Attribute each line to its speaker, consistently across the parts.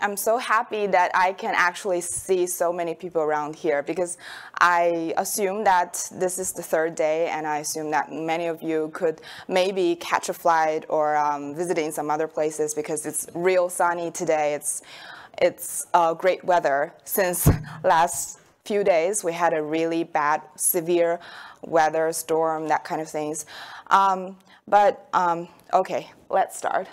Speaker 1: I'm so happy that I can actually see so many people around here because I assume that this is the third day and I assume that many of you could maybe catch a flight or um, visiting some other places because it's real sunny today. It's, it's uh, great weather since last few days we had a really bad, severe weather, storm, that kind of things. Um, but um, okay, let's start.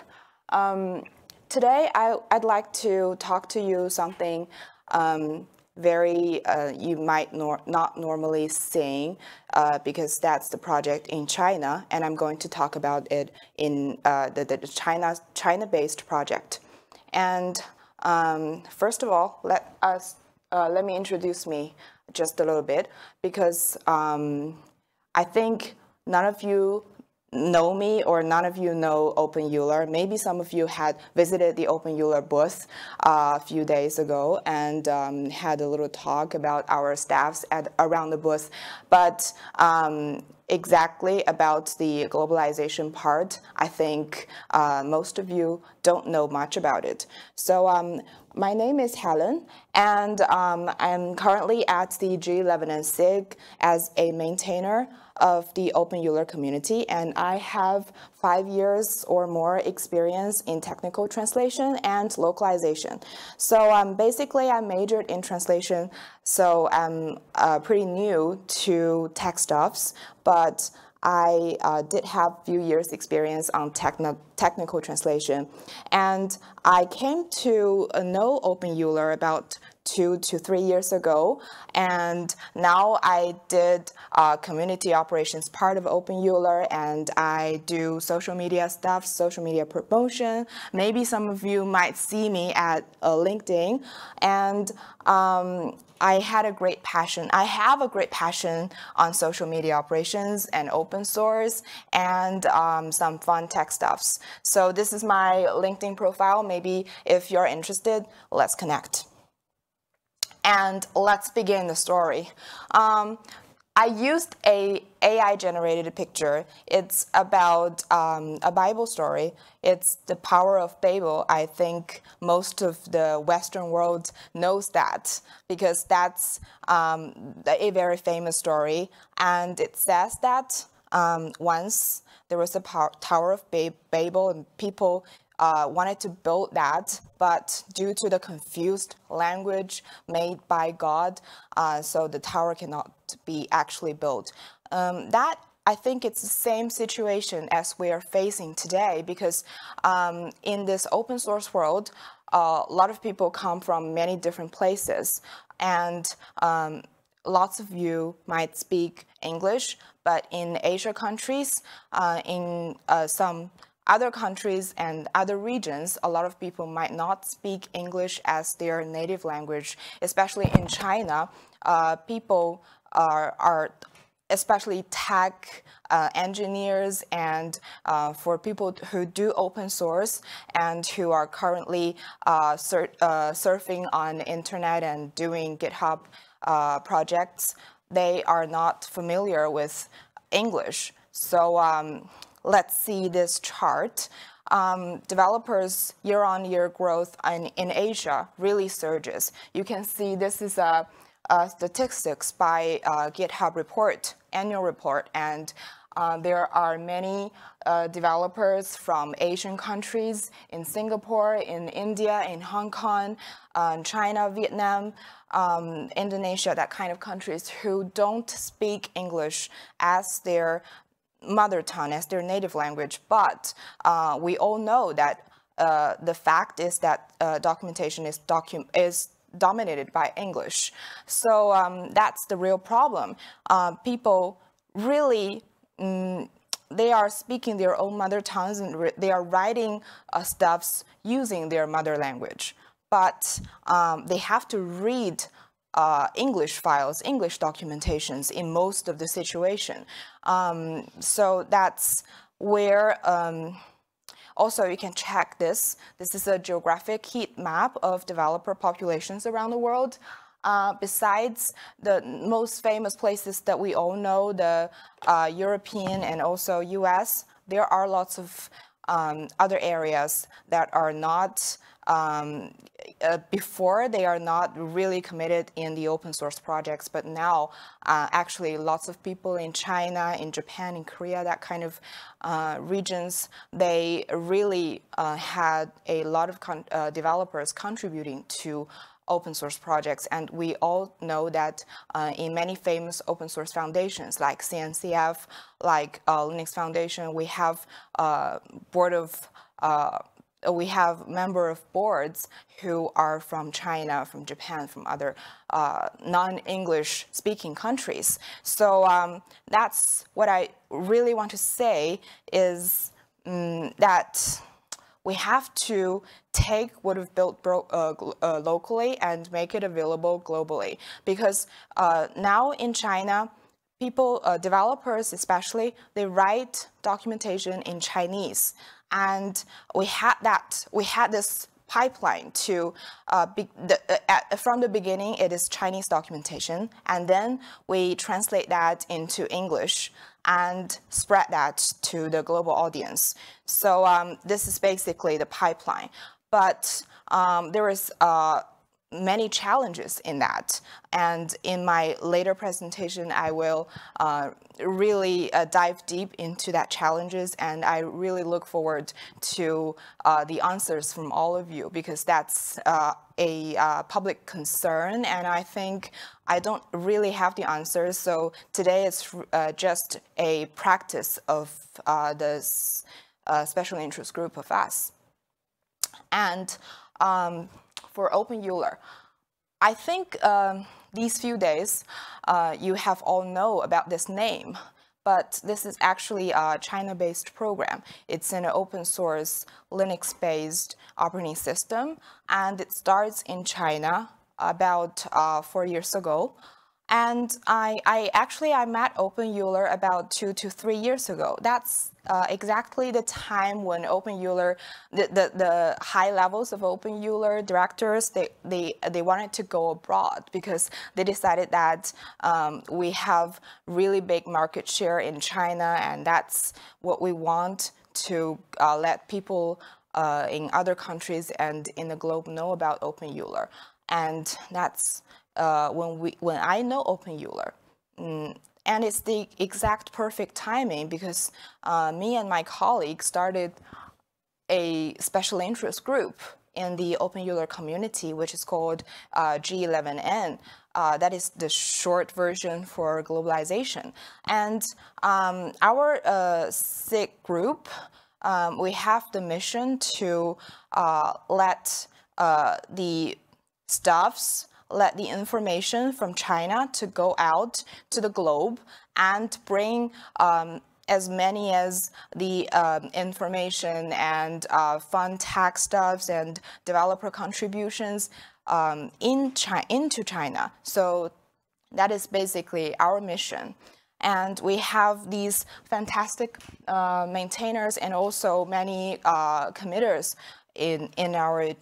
Speaker 1: Um, today, I, would like to talk to you something um, very uh, you might nor not normally see uh, because that's the project in China, and I'm going to talk about it in uh, the, the China China-based project. And um, first of all, let us uh, let me introduce me just a little bit because um, I think none of you know me or none of you know Open Euler. Maybe some of you had visited the Open Euler booth uh, a few days ago and um, had a little talk about our staffs at, around the booth. But um, exactly about the globalization part, I think uh, most of you don't know much about it. So um, my name is Helen, and um, I'm currently at the G11N SIG as a maintainer of the Open Euler community, and I have five years or more experience in technical translation and localization. So um, basically, I majored in translation, so I'm uh, pretty new to tech stuffs, but I uh, did have a few years experience on techni technical translation. And I came to uh, know Open Euler about two to three years ago. And now I did uh, community operations part of Open Euler and I do social media stuff, social media promotion. Maybe some of you might see me at uh, LinkedIn. And um, I had a great passion. I have a great passion on social media operations and open source and um, some fun tech stuffs. So this is my LinkedIn profile. Maybe if you're interested, let's connect. And let's begin the story. Um, I used a AI generated picture. It's about um, a Bible story. It's the power of Babel. I think most of the Western world knows that because that's um, a very famous story. And it says that um, once there was a Tower of Babel and people uh, wanted to build that, but due to the confused language made by God, uh, so the tower cannot be actually built. Um, that I think it's the same situation as we are facing today because um, in this open source world, uh, a lot of people come from many different places and um, lots of you might speak English, but in Asia countries, uh, in uh, some other countries and other regions, a lot of people might not speak English as their native language, especially in China. Uh, people are, are especially tech uh, engineers and uh, for people who do open source and who are currently uh, sur uh, surfing on internet and doing GitHub uh, projects, they are not familiar with English. So um, let's see this chart. Um, developers year-on-year -year growth in, in Asia really surges. You can see this is a, a statistics by uh, GitHub report, annual report, and uh, there are many uh, developers from Asian countries in Singapore, in India, in Hong Kong, uh, China, Vietnam, um, Indonesia, that kind of countries who don't speak English as their mother tongue as their native language, but uh, we all know that uh, the fact is that uh, documentation is, docu is dominated by English. So um, that's the real problem. Uh, people really, mm, they are speaking their own mother tongues and they are writing uh, stuffs using their mother language. But um, they have to read uh, English files, English documentations in most of the situation. Um, so that's where um, also you can check this. This is a geographic heat map of developer populations around the world. Uh, besides the most famous places that we all know, the uh, European and also US, there are lots of um, other areas that are not um, uh, before they are not really committed in the open source projects, but now uh, actually lots of people in China, in Japan, in Korea, that kind of uh, regions, they really uh, had a lot of con uh, developers contributing to open source projects. And we all know that uh, in many famous open source foundations like CNCF, like uh, Linux Foundation, we have a board of uh, we have member of boards who are from China, from Japan, from other uh, non-English speaking countries. So um, that's what I really want to say is um, that we have to take what we've built uh, uh, locally and make it available globally. Because uh, now in China, people, uh, developers especially, they write documentation in Chinese. And we had that, we had this pipeline to, uh, be, the, uh, at, from the beginning, it is Chinese documentation, and then we translate that into English and spread that to the global audience. So um, this is basically the pipeline. But um, there is uh, many challenges in that. And in my later presentation, I will uh, really uh, dive deep into that challenges. And I really look forward to uh, the answers from all of you because that's uh, a uh, public concern. And I think I don't really have the answers. So today it's uh, just a practice of this special interest group of us. And um, for Open Euler. I think um, these few days uh, you have all know about this name, but this is actually a China-based program. It's an open source Linux-based operating system, and it starts in China about uh, four years ago. And I, I actually I met Open Euler about two to three years ago. That's uh, exactly the time when Open Euler, the, the, the, high levels of Open Euler directors, they, they, they wanted to go abroad because they decided that um, we have really big market share in China and that's what we want to uh, let people uh, in other countries and in the globe know about Open Euler. And that's uh, when, we, when I know Open Euler. Mm, and it's the exact perfect timing because uh, me and my colleague started a special interest group in the Open Euler community, which is called uh, G11N. Uh, that is the short version for globalization. And um, our uh, SIG group, um, we have the mission to uh, let uh, the staffs let the information from China to go out to the globe and bring um, as many as the um, information and uh, tech stuffs and developer contributions um, in Chi into China. So that is basically our mission. And we have these fantastic uh, maintainers and also many uh, committers in, in our uh,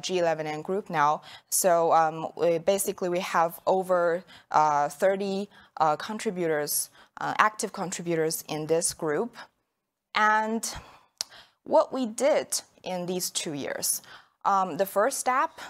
Speaker 1: G11N group now. So um, we basically we have over uh, 30 uh, contributors, uh, active contributors in this group. And what we did in these two years, um, the first step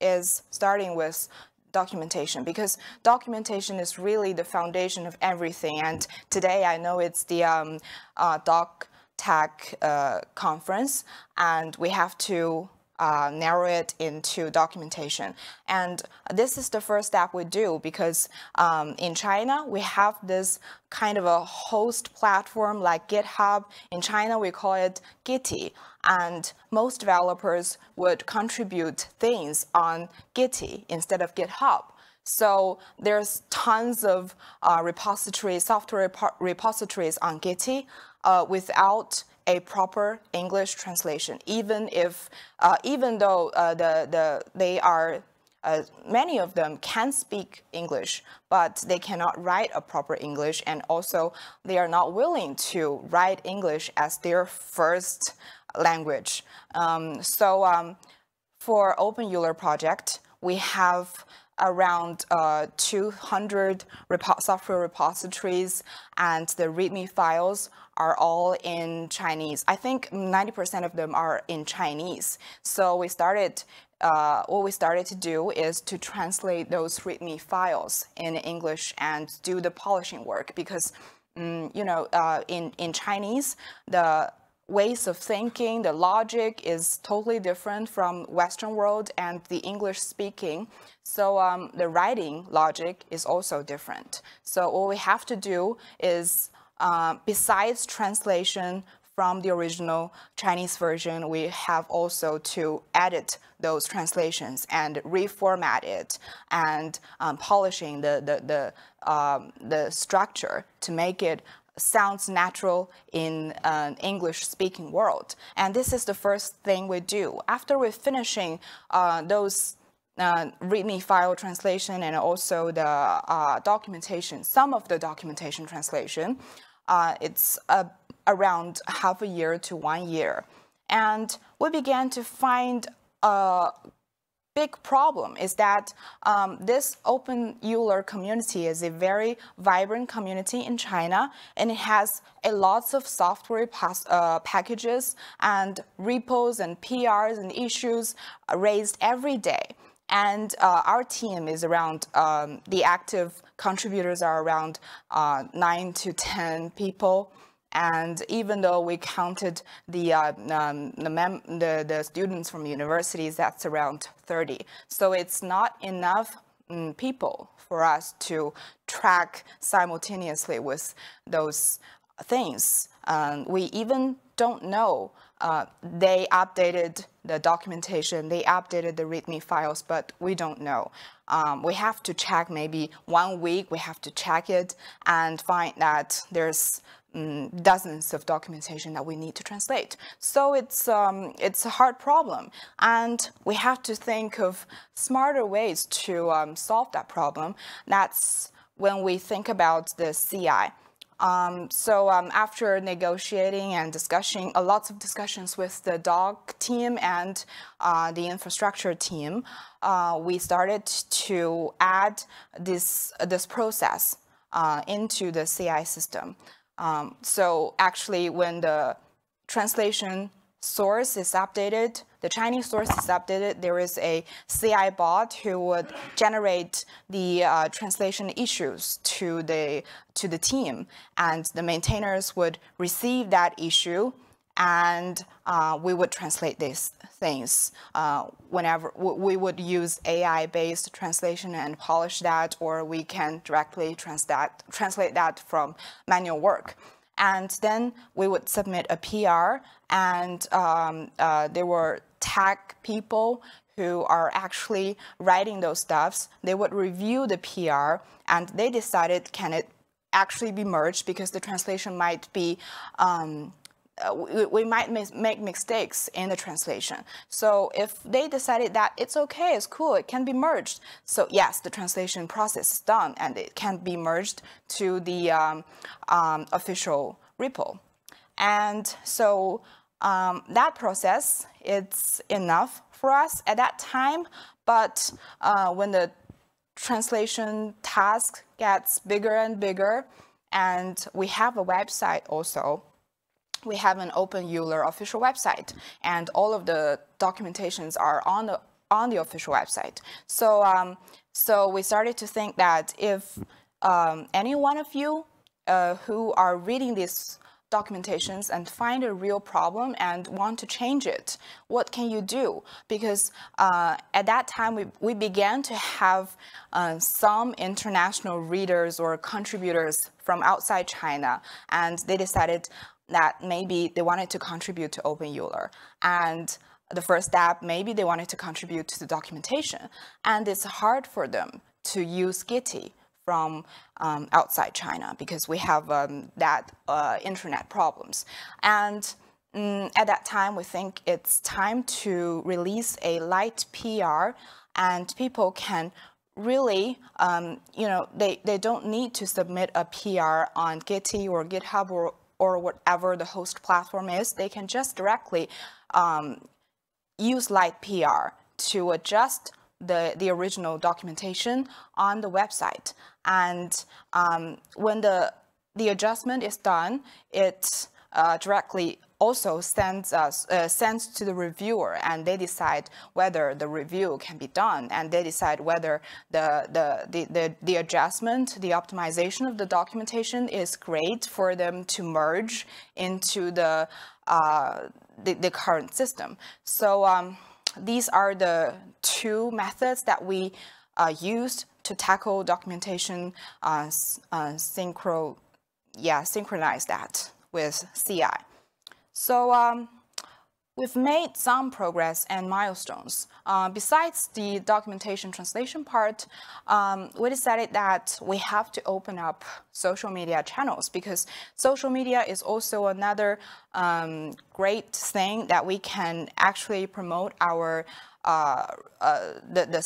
Speaker 1: is starting with documentation because documentation is really the foundation of everything. And today I know it's the um, uh, doc tech uh, conference, and we have to uh, narrow it into documentation. And this is the first step we do because um, in China, we have this kind of a host platform like GitHub. In China, we call it Gitee. And most developers would contribute things on Gitee instead of GitHub. So there's tons of uh, repositories, software repositories on Gitee uh, without a proper English translation, even if, uh, even though uh, the, the, they are, uh, many of them can speak English, but they cannot write a proper English, and also they are not willing to write English as their first language. Um, so um, for Open Euler project, we have around uh, 200 repo software repositories and the README files are all in Chinese. I think 90% of them are in Chinese. So we started uh, what we started to do is to translate those README files in English and do the polishing work because, um, you know, uh, in, in Chinese, the ways of thinking, the logic is totally different from Western world and the English speaking. So um, the writing logic is also different. So what we have to do is, uh, besides translation from the original Chinese version, we have also to edit those translations and reformat it and um, polishing the, the, the, um, the structure to make it sounds natural in an English-speaking world. And this is the first thing we do. After we're finishing uh, those uh, README file translation and also the uh, documentation, some of the documentation translation, uh, it's around half a year to one year. And we began to find a big problem is that um, this open Euler community is a very vibrant community in China, and it has a lots of software uh, packages and repos and PRs and issues raised every day. And uh, our team is around, um, the active contributors are around uh, 9 to 10 people. And even though we counted the, uh, um, the, the, the, students from universities, that's around 30. So it's not enough um, people for us to track simultaneously with those things. Um, we even don't know. Uh, they updated the documentation, they updated the README files, but we don't know. Um, we have to check maybe one week, we have to check it and find that there's um, dozens of documentation that we need to translate. So it's, um, it's a hard problem. And we have to think of smarter ways to um, solve that problem. That's when we think about the CI. Um, so um, after negotiating and discussing, uh, lots of discussions with the doc team and uh, the infrastructure team, uh, we started to add this, this process uh, into the CI system. Um, so actually, when the translation source is updated, the Chinese source is updated, there is a CI bot who would generate the uh, translation issues to the, to the team. And the maintainers would receive that issue and uh, we would translate these things uh, whenever we would use AI-based translation and polish that, or we can directly trans that, translate that from manual work. And then we would submit a PR, and um, uh, there were tech people who are actually writing those stuffs. They would review the PR, and they decided can it actually be merged because the translation might be um, uh, we, we, might make mistakes in the translation. So if they decided that it's okay, it's cool, it can be merged. So yes, the translation process is done and it can be merged to the um, um, official repo. And so um, that process, it's enough for us at that time. But uh, when the translation task gets bigger and bigger, and we have a website also we have an open Euler official website, and all of the documentations are on the on the official website. So um, so we started to think that if um, any one of you uh, who are reading these documentations and find a real problem and want to change it, what can you do? Because uh, at that time, we, we began to have uh, some international readers or contributors from outside China, and they decided, that maybe they wanted to contribute to Open Euler. And the first step, maybe they wanted to contribute to the documentation. And it's hard for them to use Gitee from um, outside China because we have um, that uh, internet problems. And um, at that time, we think it's time to release a light PR and people can really, um, you know, they, they don't need to submit a PR on Gitee or GitHub or or whatever the host platform is, they can just directly um, use Light PR to adjust the, the original documentation on the website. And um, when the, the adjustment is done, it uh, directly also sends us uh, sends to the reviewer, and they decide whether the review can be done, and they decide whether the the the the, the adjustment, the optimization of the documentation is great for them to merge into the uh, the, the, current system. So um, these are the two methods that we uh, used to tackle documentation uh, uh, synchro, yeah, synchronize that with CI. So um, We've made some progress and milestones. Uh, besides the documentation translation part, um, we decided that we have to open up social media channels because social media is also another um, great thing that we can actually promote our uh, uh, the, the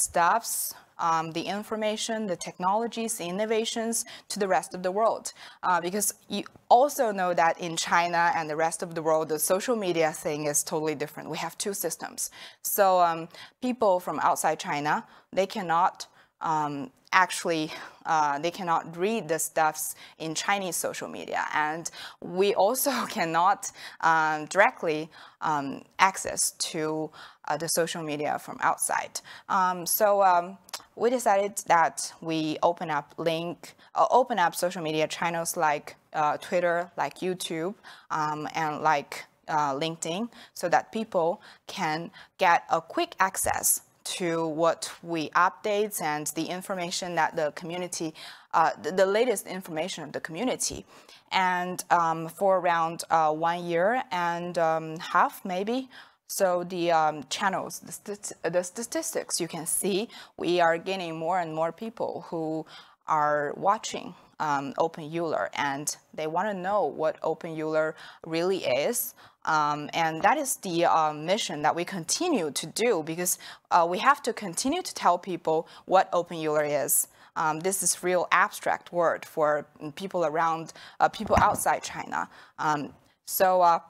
Speaker 1: um, the information, the technologies, the innovations to the rest of the world. Uh, because you also know that in China and the rest of the world, the social media thing is totally different. We have two systems. So um, people from outside China, they cannot um, actually uh, they cannot read the stuffs in Chinese social media, and we also cannot um, directly um, access to uh, the social media from outside. Um, so um, we decided that we open up link, uh, open up social media channels like uh, Twitter, like YouTube, um, and like uh, LinkedIn, so that people can get a quick access to what we updates and the information that the community, uh, the, the, latest information of the community. And um, for around uh, one year and um, half, maybe, so the um, channels, the, st the, statistics, you can see we are gaining more and more people who are watching um, Open Euler and they want to know what Open Euler really is. Um, and that is the uh, mission that we continue to do because uh, we have to continue to tell people what Open Euler is. Um, this is real abstract word for people around, uh, people outside China. Um, so uh,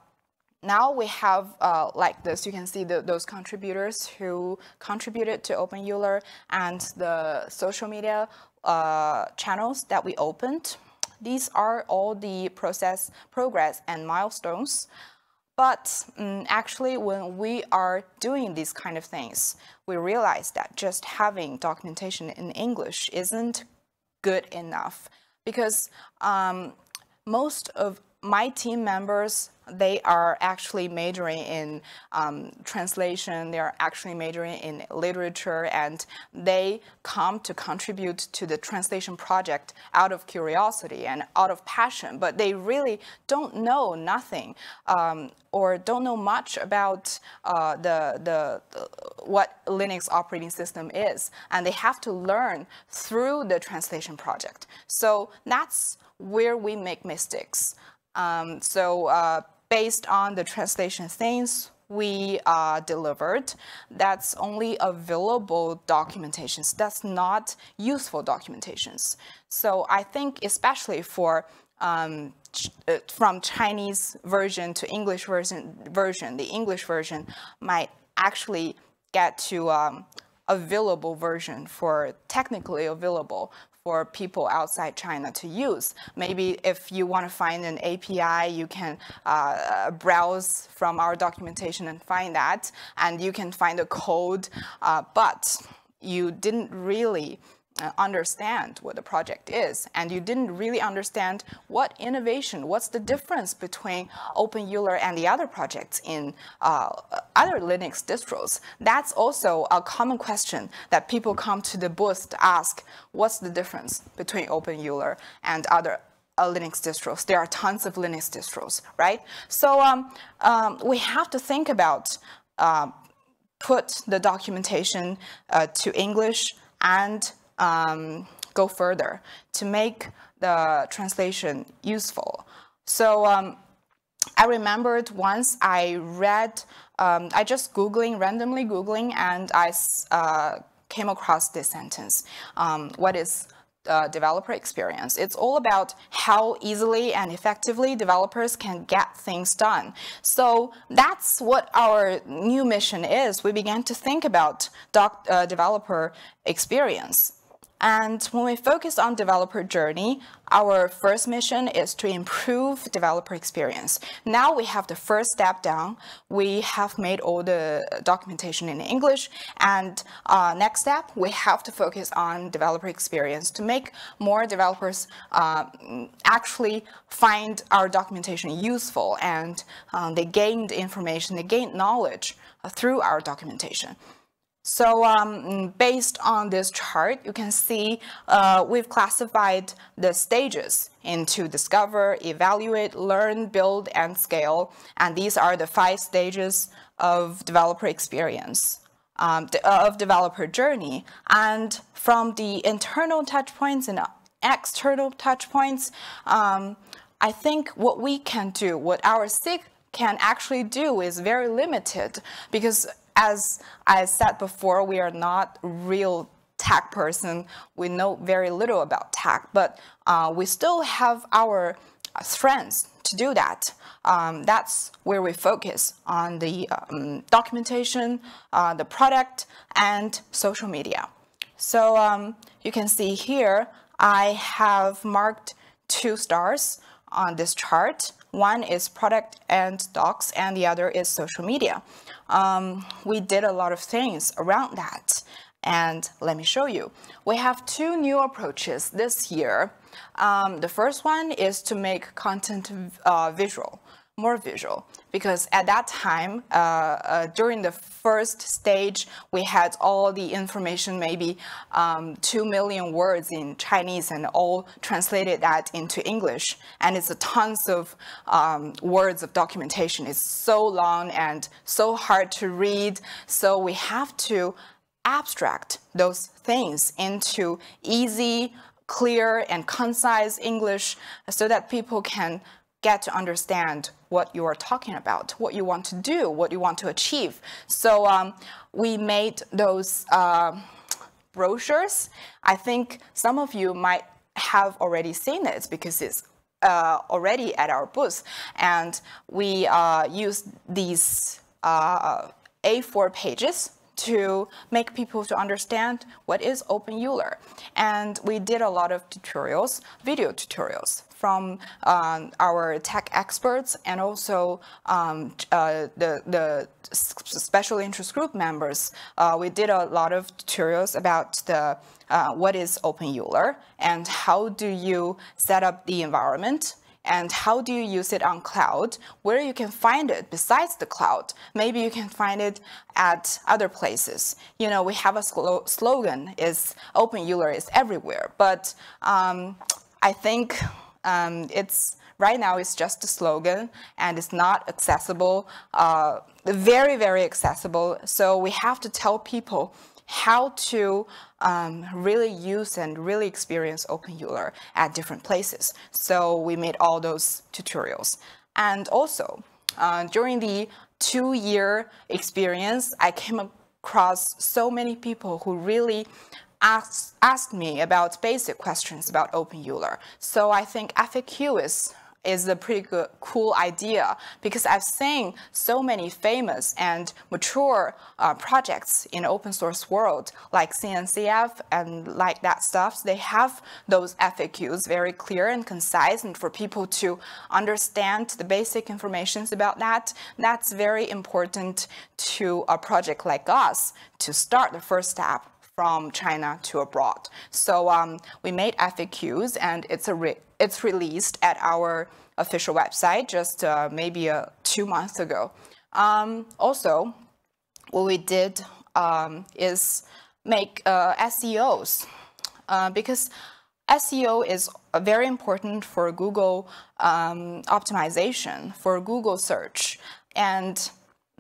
Speaker 1: now we have uh, like this, you can see the, those contributors who contributed to Open Euler and the social media uh, channels that we opened. These are all the process, progress and milestones. But um, actually, when we are doing these kind of things, we realize that just having documentation in English isn't good enough because um, most of my team members they are actually majoring in um, translation, they are actually majoring in literature, and they come to contribute to the translation project out of curiosity and out of passion, but they really don't know nothing um, or don't know much about uh, the, the, the, what Linux operating system is, and they have to learn through the translation project. So that's where we make mistakes. Um, so uh, based on the translation things we uh, delivered, that's only available documentations. That's not useful documentations. So I think especially for um, uh, from Chinese version to English version, version, the English version might actually get to um, available version for technically available for people outside China to use. Maybe if you want to find an API, you can uh, browse from our documentation and find that, and you can find the code, uh, but you didn't really understand what the project is, and you didn't really understand what innovation, what's the difference between Open Euler and the other projects in uh, other Linux distros. That's also a common question that people come to the booth to ask, what's the difference between Open Euler and other uh, Linux distros. There are tons of Linux distros, right? So um, um, we have to think about uh, put the documentation uh, to English and um, go further to make the translation useful. So um, I remembered once I read, um, I just Googling, randomly Googling, and I uh, came across this sentence. Um, what is uh, developer experience. It's all about how easily and effectively developers can get things done. So that's what our new mission is. We began to think about doc, uh, developer experience. And when we focus on developer journey, our first mission is to improve developer experience. Now we have the first step down. We have made all the documentation in English. And uh, next step, we have to focus on developer experience to make more developers uh, actually find our documentation useful and um, they gained information, they gained knowledge uh, through our documentation. So um, based on this chart, you can see uh, we've classified the stages into discover, evaluate, learn, build, and scale. And these are the five stages of developer experience, um, uh, of developer journey. And from the internal touchpoints and external touchpoints, um, I think what we can do, what our SIG can actually do is very limited because as I said before, we are not real tech person. We know very little about tech, but uh, we still have our strengths to do that. Um, that's where we focus on the um, documentation, uh, the product, and social media. So um, you can see here, I have marked two stars on this chart. One is product and docs, and the other is social media um, we did a lot of things around that. And let me show you. We have two new approaches this year. Um, the first one is to make content uh, visual more visual because at that time, uh, uh, during the first stage, we had all the information, maybe um, 2 million words in Chinese and all translated that into English. And it's a tons of um, words of documentation. It's so long and so hard to read. So we have to abstract those things into easy, clear, and concise English so that people can get to understand what you are talking about, what you want to do, what you want to achieve. So um, we made those uh, brochures. I think some of you might have already seen it because it's uh, already at our booth. And we uh, these uh, A4 pages to make people to understand what is Open Euler. And we did a lot of tutorials, video tutorials from um, our tech experts and also um, uh, the, the special interest group members. Uh, we did a lot of tutorials about the uh, what is Open Euler and how do you set up the environment and how do you use it on cloud, where you can find it besides the cloud. Maybe you can find it at other places. You know, we have a slogan, is Open Euler is everywhere, but um, I think um, it's right now it's just a slogan and it's not accessible, uh, very, very accessible. So we have to tell people how to um, really use and really experience Open Euler at different places. So we made all those tutorials. And also, uh, during the two-year experience, I came across so many people who really asked, asked me about basic questions about Open Euler. So I think FAQ is is a pretty good, cool idea because I've seen so many famous and mature uh, projects in open source world like CNCF and like that stuff. They have those FAQs very clear and concise and for people to understand the basic informations about that. That's very important to a project like us to start the first step from China to abroad. So um, we made FAQs and it's, a re it's released at our official website just uh, maybe uh, two months ago. Um, also, what we did um, is make uh, SEOs uh, because SEO is very important for Google um, optimization, for Google search. And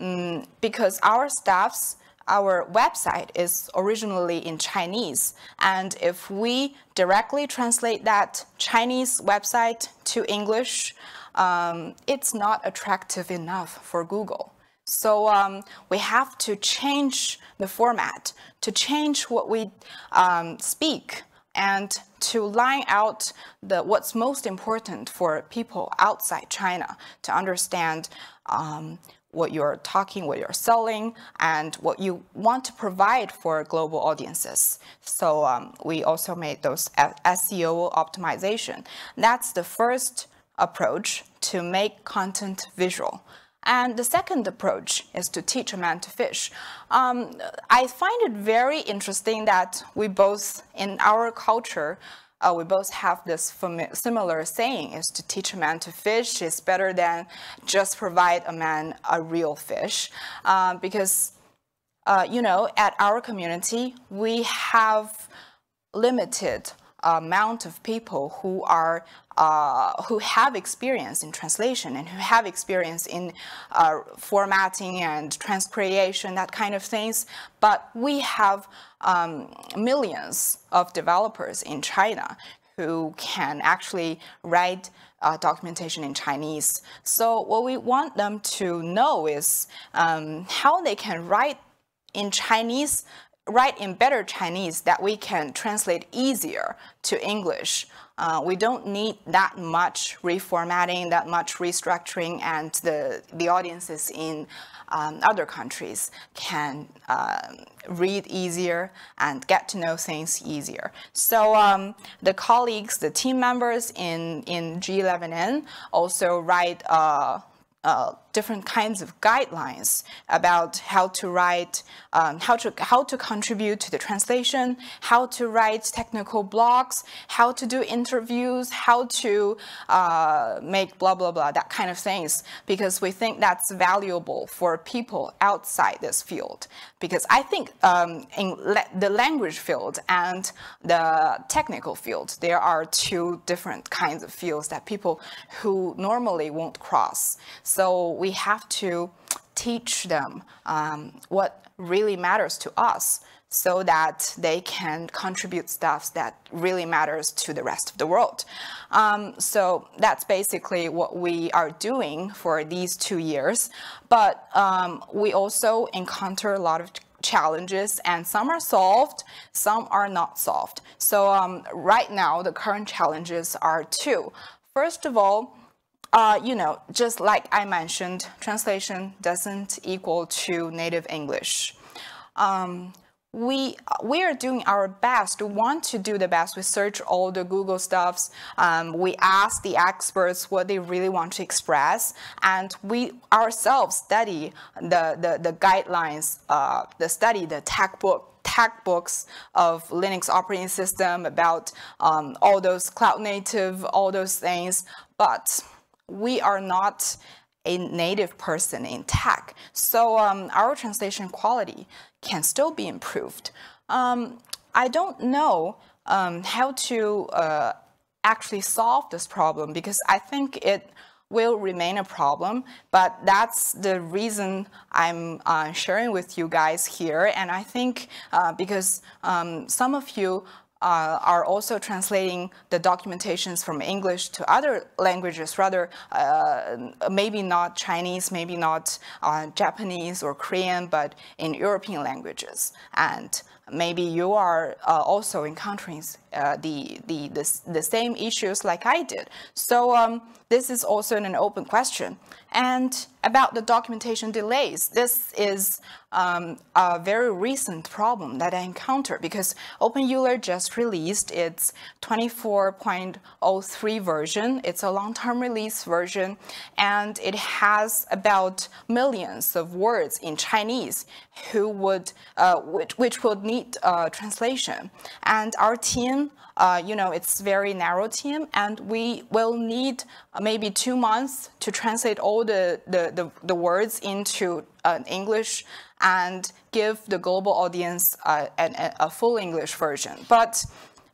Speaker 1: mm, because our staffs our website is originally in Chinese. And if we directly translate that Chinese website to English, um, it's not attractive enough for Google. So um, we have to change the format, to change what we um, speak and to line out the, what's most important for people outside China to understand um, what you're talking, what you're selling, and what you want to provide for global audiences. So um, we also made those SEO optimization. That's the first approach to make content visual. And the second approach is to teach a man to fish. Um, I find it very interesting that we both, in our culture, uh, we both have this similar saying is to teach a man to fish is better than just provide a man a real fish. Uh, because, uh, you know, at our community, we have limited amount of people who are uh, who have experience in translation and who have experience in uh, formatting and transcreation, that kind of things. But we have um, millions of developers in China who can actually write uh, documentation in Chinese. So what we want them to know is um, how they can write in Chinese write in better Chinese that we can translate easier to English. Uh, we don't need that much reformatting, that much restructuring, and the, the audiences in um, other countries can uh, read easier and get to know things easier. So um, the colleagues, the team members in, in G11N also write uh, uh, different kinds of guidelines about how to write, um, how to how to contribute to the translation, how to write technical blogs, how to do interviews, how to uh, make blah blah blah that kind of things because we think that's valuable for people outside this field. Because I think um, in the language field and the technical field, there are two different kinds of fields that people who normally won't cross. So we have to teach them um, what really matters to us so that they can contribute stuff that really matters to the rest of the world. Um, so that's basically what we are doing for these two years. But um, we also encounter a lot of challenges and some are solved, some are not solved. So um, right now, the current challenges are two. First of all, uh, you know, just like I mentioned, translation doesn't equal to native English. Um, we we are doing our best. We want to do the best. We search all the Google stuffs. Um, we ask the experts what they really want to express, and we ourselves study the the, the guidelines. Uh, the study the tech book tech books of Linux operating system about um, all those cloud native, all those things, but we are not a native person in tech. So um, our translation quality can still be improved. Um, I don't know um, how to uh, actually solve this problem because I think it will remain a problem, but that's the reason I'm uh, sharing with you guys here. And I think uh, because um, some of you uh, are also translating the documentations from English to other languages, rather uh, maybe not Chinese, maybe not uh, Japanese or Korean, but in European languages. And maybe you are uh, also encountering uh, the, the, the, the, same issues like I did. So um, this is also an open question. And about the documentation delays, this is um, a very recent problem that I encountered because OpenEuler just released its 24.03 version. It's a long-term release version, and it has about millions of words in Chinese who would, uh, which, which would need uh, translation. And our team uh, you know, it's very narrow team, and we will need maybe two months to translate all the, the, the, the words into uh, English and give the global audience uh, a, a, full English version. But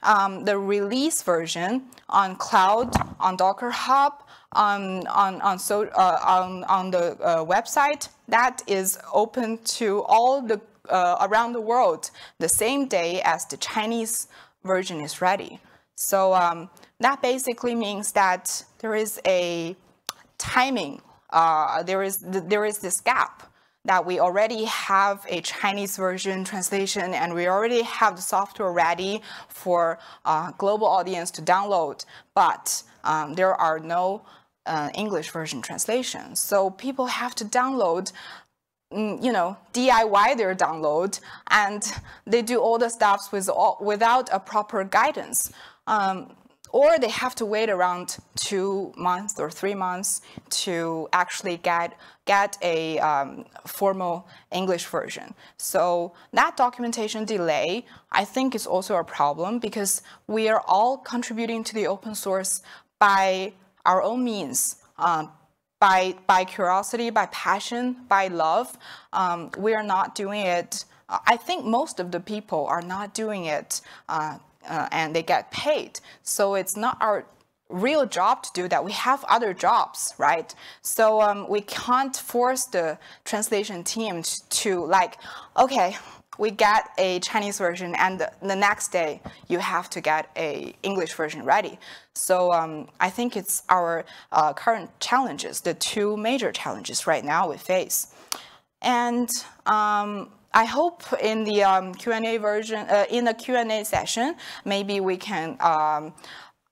Speaker 1: um, the release version on cloud, on Docker Hub, on, on, on, so, uh, on, on the uh, website, that is open to all the uh, around the world the same day as the Chinese version is ready. So um, that basically means that there is a timing, uh, there, is th there is this gap that we already have a Chinese version translation and we already have the software ready for uh, global audience to download, but um, there are no uh, English version translation. So people have to download you know, DIY their download, and they do all the steps with all, without a proper guidance. Um, or they have to wait around two months or three months to actually get, get a um, formal English version. So that documentation delay, I think is also a problem because we are all contributing to the open source by our own means. Um, by, by curiosity, by passion, by love. Um, we are not doing it. I think most of the people are not doing it uh, uh, and they get paid. So it's not our real job to do that. We have other jobs, right? So um, we can't force the translation team to, to, like, okay, we get a Chinese version and the, the, next day you have to get a English version ready. So um, I think it's our uh, current challenges, the two major challenges right now we face. And um, I hope in the um, Q&A version, uh, in the Q&A session, maybe we can um,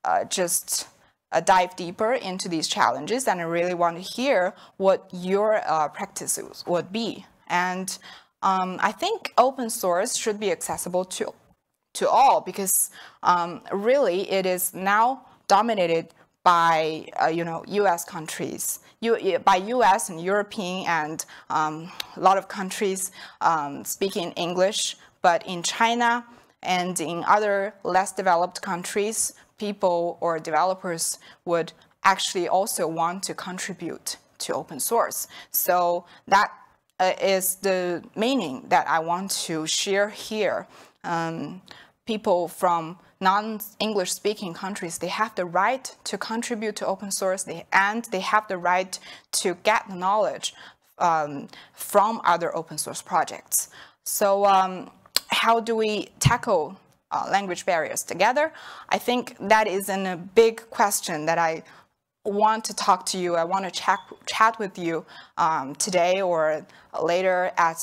Speaker 1: uh, just uh, dive deeper into these challenges and I really want to hear what your uh, practices would be. And um, I think open source should be accessible to, to all because um, really it is now dominated by uh, you know U.S. countries, U by U.S. and European and um, a lot of countries um, speaking English. But in China and in other less developed countries, people or developers would actually also want to contribute to open source. So that uh, is the meaning that I want to share here. Um, people from non-English speaking countries, they have the right to contribute to open source they, and they have the right to get the knowledge um, from other open source projects. So um, how do we tackle uh, language barriers together? I think that is an, a big question that I want to talk to you. I want to chat, chat with you um, today or later at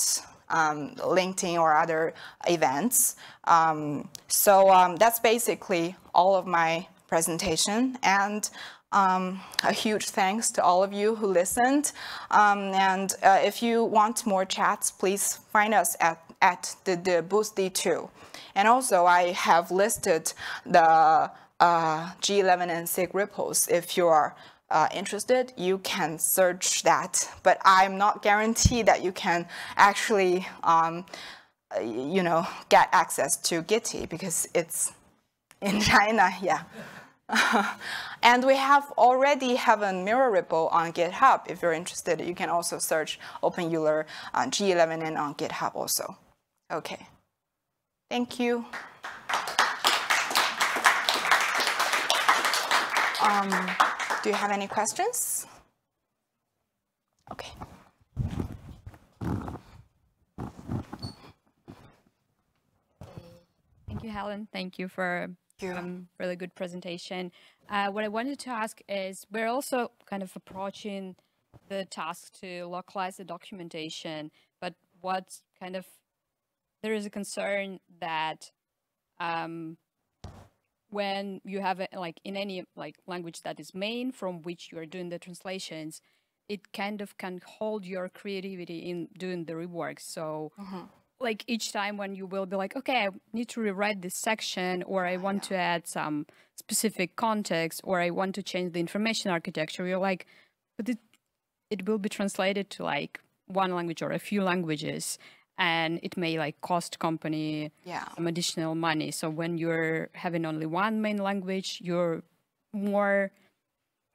Speaker 1: um, LinkedIn or other events. Um, so um, that's basically all of my presentation. And um, a huge thanks to all of you who listened. Um, and uh, if you want more chats, please find us at, at the, the booth D2. And also, I have listed the uh, G11N SIG repos if you are uh, interested, you can search that. But I'm not guaranteed that you can actually, um, you know, get access to Gitee because it's in China, yeah. and we have already have a mirror repo on GitHub. If you're interested, you can also search OpenEuler on G11 and on GitHub also. Okay. Thank you. Um, do you have any questions? Okay.
Speaker 2: Thank you, Helen. Thank you for a um, really good presentation. Uh, what I wanted to ask is, we're also kind of approaching the task to localize the documentation, but what kind of, there is a concern that um, when you have a, like in any like language that is main from which you are doing the translations it kind of can hold your creativity in doing the rework so mm-hmm. like each time when you will be like okay i need to rewrite this section or i want to add some specific context or i want to change the information architecture you're like but it, it will be translated to like one language or a few languages and it may like cost company yeah. some additional money. So when you're having only one main language, you're more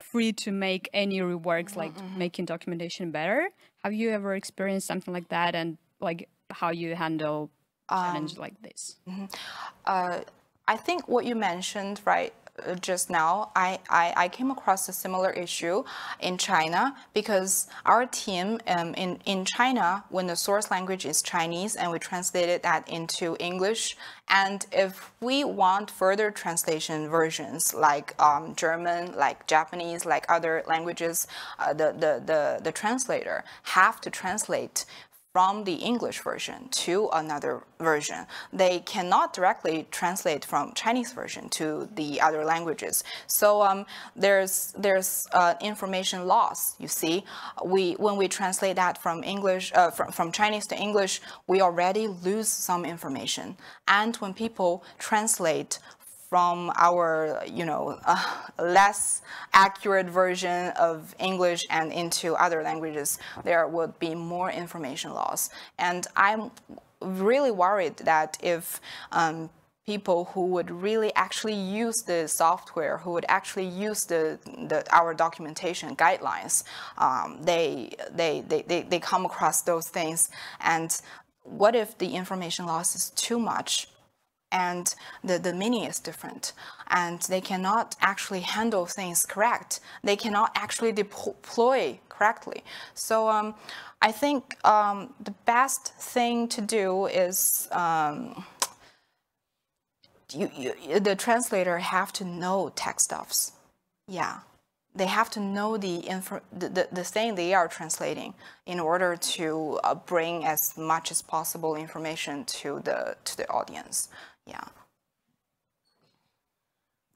Speaker 2: free to make any reworks mm-hmm. like making documentation better. Have you ever experienced something like that and like how you handle challenge um, like this? Mm-hmm.
Speaker 1: Uh, I think what you mentioned, right, just now, I, I, I, came across a similar issue in China because our team um, in, in China, when the source language is Chinese and we translated that into English, and if we want further translation versions like um, German, like Japanese, like other languages, uh, the, the, the, the translator have to translate from the English version to another version. They cannot directly translate from Chinese version to the other languages. So um, there's there's uh, information loss. You see, we when we translate that from English uh, from from Chinese to English, we already lose some information. And when people translate from our, you know, uh, less accurate version of English and into other languages, there would be more information loss. And I'm really worried that if um, people who would really actually use the software, who would actually use the, the our documentation guidelines, um, they, they, they, they, they come across those things. And what if the information loss is too much? And the, the meaning is different. And they cannot actually handle things correct. They cannot actually deploy correctly. So um, I think um, the best thing to do is um, you, you, the translator have to know tech stuffs. Yeah. They have to know the, the, the thing they are translating in order to uh, bring as much as possible information to the, to the audience. Yeah.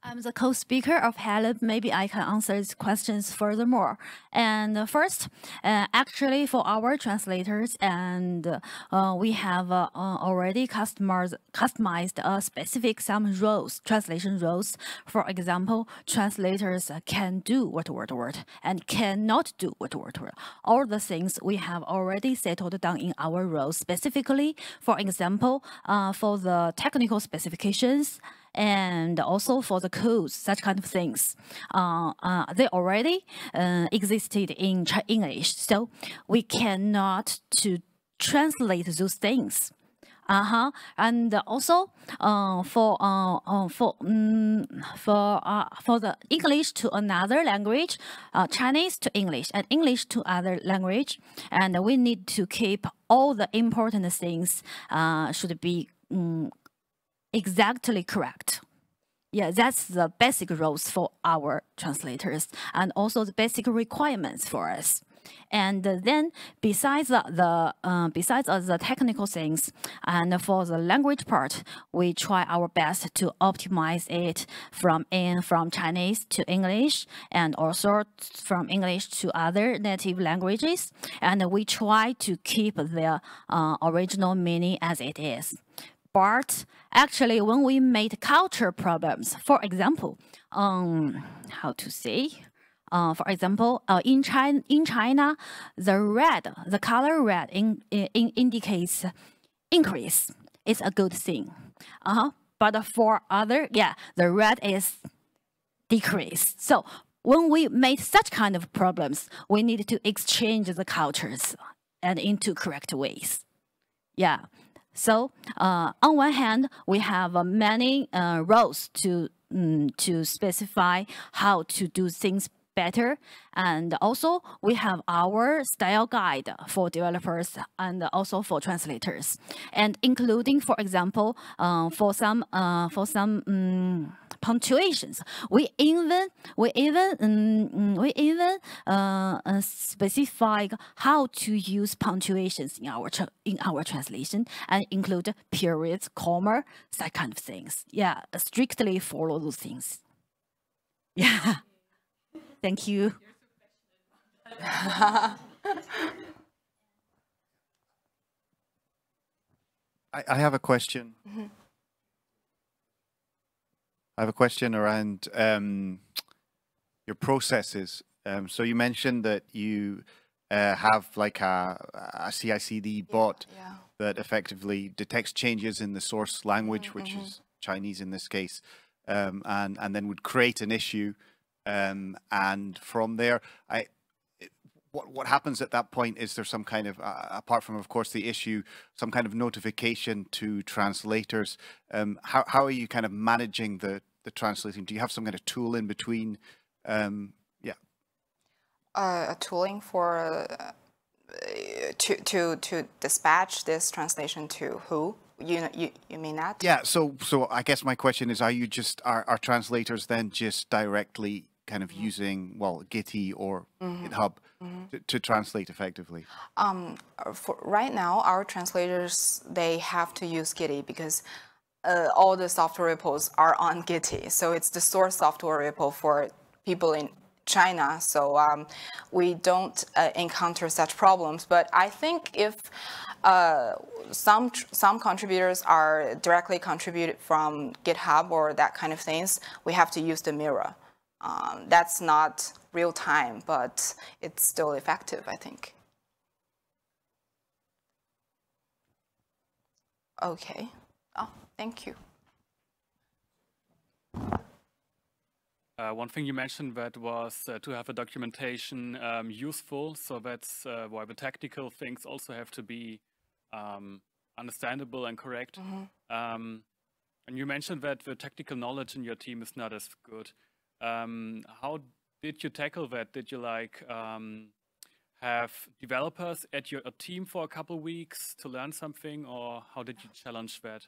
Speaker 3: I'm the co-speaker of Helen. Maybe I can answer these questions furthermore. And first, uh, actually for our translators, and uh, we have uh, already customers customized a specific some roles, translation roles. For example, translators can do what word word and cannot do what word word. All the things we have already settled down in our roles specifically. For example, uh, for the technical specifications and also for the codes, such kind of things. Uh, uh, they already uh, existed in English, so we cannot to translate those things. Uh huh. And also, uh, for uh, uh for um, for uh, for the English to another language, uh, Chinese to English, and English to other language, and we need to keep all the important things. Uh, should be um, exactly correct. Yeah, that's the basic roles for our translators and also the basic requirements for us. And then besides the, the uh, besides the technical things and for the language part, we try our best to optimize it from in from Chinese to English and also from English to other native languages. And we try to keep the uh, original meaning as it is. But actually, when we made culture problems, for example, um, how to say, uh, for example, uh, in China, in China, the red, the color red in, in indicates increase. It's a good thing. Uh -huh. But for other, yeah, the red is decrease. So when we made such kind of problems, we need to exchange the cultures and into correct ways. Yeah. So uh, on one hand, we have uh, many uh, roles to um, to specify how to do things better. And also we have our style guide for developers and also for translators. And including, for example, uh, for some uh, for some um, punctuations. We even we even um, we even uh, uh, specify how to use punctuations in our in our translation and include periods, comma, that kind of things. Yeah, strictly follow those things. Yeah. Thank you.
Speaker 4: I, I have a question. Mm -hmm. I have a question around um, your processes. Um, so you mentioned that you uh, have like a, a CI/CD bot yeah, yeah. that effectively detects changes in the source language, mm -hmm. which mm-hmm. is Chinese in this case, um, and and then would create an issue, um, and from there, I what what happens at that point? Is there some kind of, uh, apart from of course the issue, some kind of notification to translators? Um, how how are you kind of managing the the translating? Do you have some kind of tool in between? Um, yeah.
Speaker 1: Uh, a tooling for uh, to to to dispatch this translation to who? You you you mean that?
Speaker 4: Yeah. So so I guess my question is: Are you just are, are translators then just directly kind of using, well, Gitee or GitHub to, to translate effectively?
Speaker 1: Um, for right now, our translators, they have to use Gitee because uh, all the software repos are on Gitee. So it's the source software repo for people in China. So um, we don't uh, encounter such problems. But I think if uh, some some contributors are directly contributed from GitHub or that kind of things, we have to use the mirror. Um, that's not real time, but it's still effective, I think. Okay. Oh, thank you.
Speaker 5: Uh, one thing you mentioned that was uh, to have a documentation um, useful, so that's uh, why the technical things also have to be um, understandable and correct. Mm -hmm. um, and you mentioned that the technical knowledge in your team is not as good. Um, how did you tackle that? Did you like um, have developers at your team for a couple weeks to learn something, or how did you challenge that?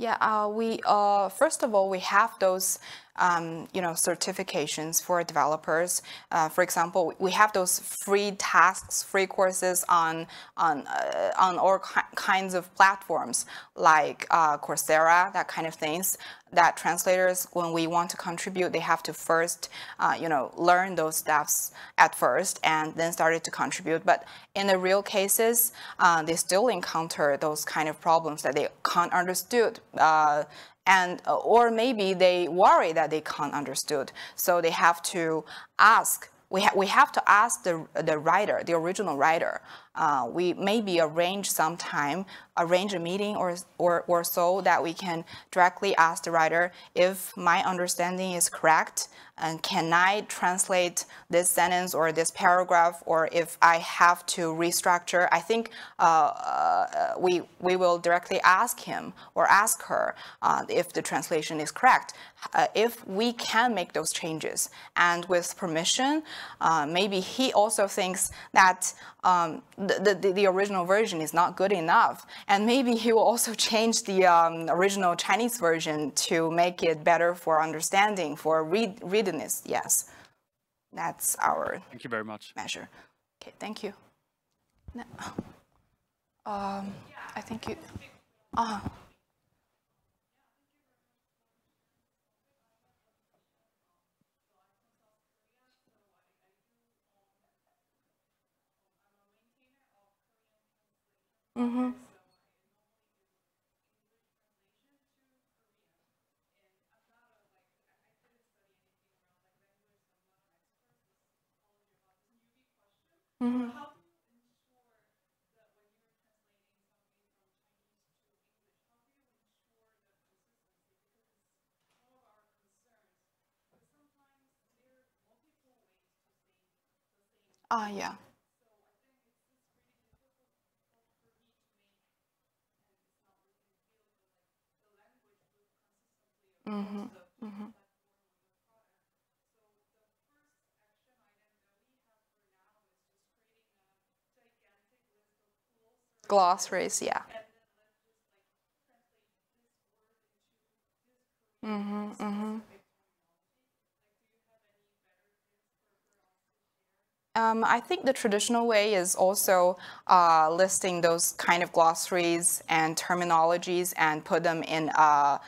Speaker 1: Yeah, uh, we uh, first of all we have those um, you know certifications for developers. Uh, for example, we have those free tasks, free courses on on uh, on all kinds of platforms like uh, Coursera, that kind of things that translators, when we want to contribute, they have to first, uh, you know, learn those steps at first and then started to contribute. But in the real cases, uh, they still encounter those kind of problems that they can't understood. Uh, and uh, or maybe they worry that they can't understood. So they have to ask we, ha we have to ask the, the writer, the original writer. Uh, we maybe arrange some time, arrange a meeting or, or, or so that we can directly ask the writer if my understanding is correct and can I translate this sentence or this paragraph or if I have to restructure. I think uh, uh, we, we will directly ask him or ask her uh, if the translation is correct. Uh, if we can make those changes and with permission, uh, maybe he also thinks that um, the, the, the, original version is not good enough. And maybe he will also change the um, original Chinese version to make it better for understanding, for read, readiness. Yes, that's our
Speaker 5: Thank you very much.
Speaker 1: measure. Okay, thank you. No. Um, I think you, uh, Mm-hmm. Mm-hmm. Ah, yeah. Mm-hmm. Mm-hmm. Glossaries, yeah. Mm-hmm, mm-hmm. Um, I think the traditional way is also uh, listing those kind of glossaries and terminologies and put them in a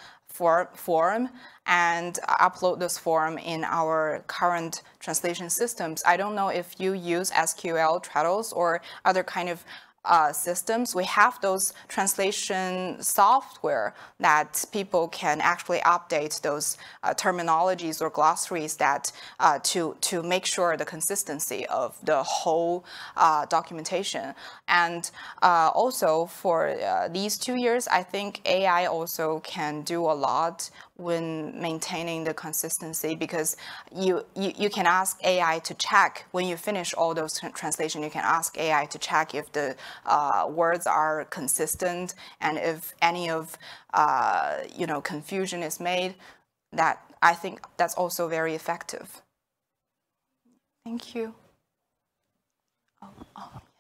Speaker 1: for, form and upload this form in our current translation systems. I don't know if you use SDL, Trados, or other kind of uh, systems, we have those translation software that people can actually update those uh, terminologies or glossaries that uh, to to make sure the consistency of the whole uh, documentation. And uh, also for uh, these two years, I think AI also can do a lot when maintaining the consistency because you, you, you can ask AI to check when you finish all those translation, you can ask AI to check if the uh, words are consistent and if any of uh, you know confusion is made. That I think that's also very effective. Thank you. Oh, oh.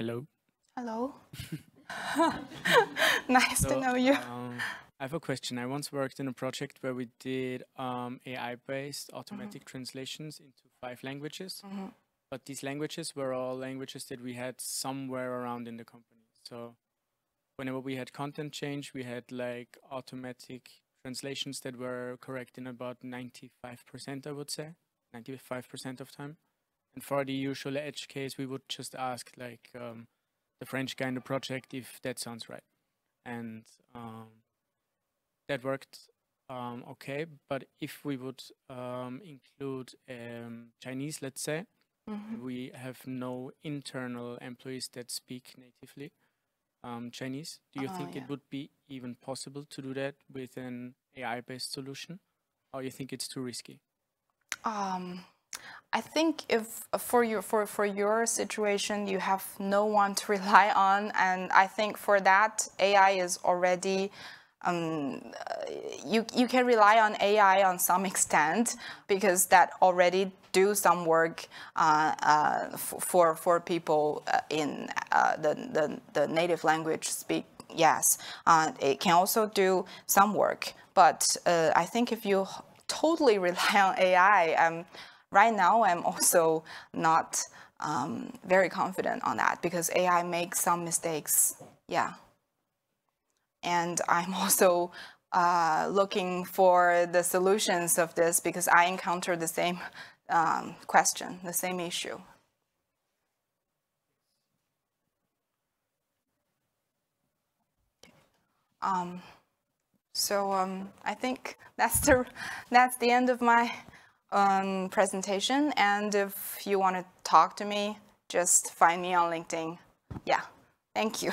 Speaker 6: Hello.
Speaker 1: Hello. nice so, to know you.
Speaker 6: Um, I have a question. I once worked in a project where we did um, AI-based automatic mm -hmm. translations into five languages. Mm -hmm. But these languages were all languages that we had somewhere around in the company. So whenever we had content change, we had like automatic translations that were correct in about 95%, I would say, 95% of time. And for the usual edge case, we would just ask like um, the French guy in the project if that sounds right. And um, that worked um, okay. But if we would um, include um, Chinese, let's say, mm -hmm. we have no internal employees that speak natively um, Chinese. Do you oh, think yeah. it would be even possible to do that with an AI-based solution, or you think it's too risky?
Speaker 1: Um, I think if for your for for your situation you have no one to rely on, and I think for that AI is already. Um, you you can rely on AI on some extent because that already do some work uh, uh, for for people uh, in uh, the, the the native language speak. Yes, uh, it can also do some work, but uh, I think if you totally rely on AI, um, right now I'm also not um, very confident on that because AI makes some mistakes. Yeah. And I'm also uh, looking for the solutions of this because I encounter the same um, question, the same issue. Um, so um, I think that's the that's the end of my um, presentation. And if you want to talk to me, just find me on LinkedIn. Yeah, thank you.